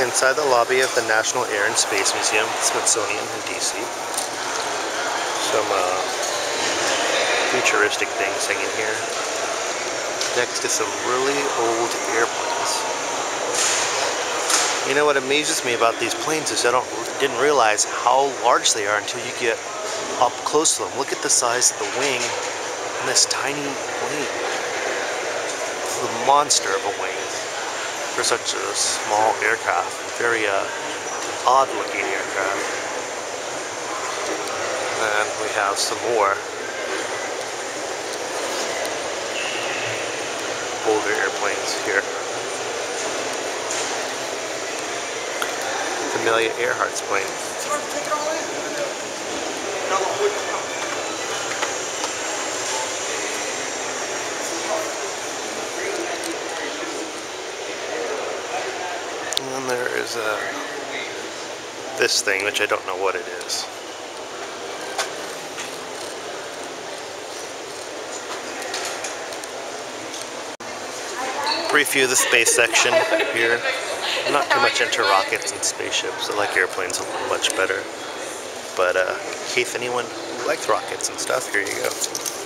inside the lobby of the National Air and Space Museum, Smithsonian in DC. Some uh, futuristic things hanging here. Next to some really old airplanes. You know what amazes me about these planes is I don't didn't realize how large they are until you get up close to them. Look at the size of the wing on this tiny plane. The monster of a wing for such a small aircraft. Very uh, odd looking aircraft. And we have some more older airplanes here. Amelia Earhart's plane. And then there is a this thing, which I don't know what it is. Brief view of the space section here. Not too much into rockets and spaceships. I like airplanes much better. But uh, case anyone likes rockets and stuff, here you go.